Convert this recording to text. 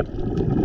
it.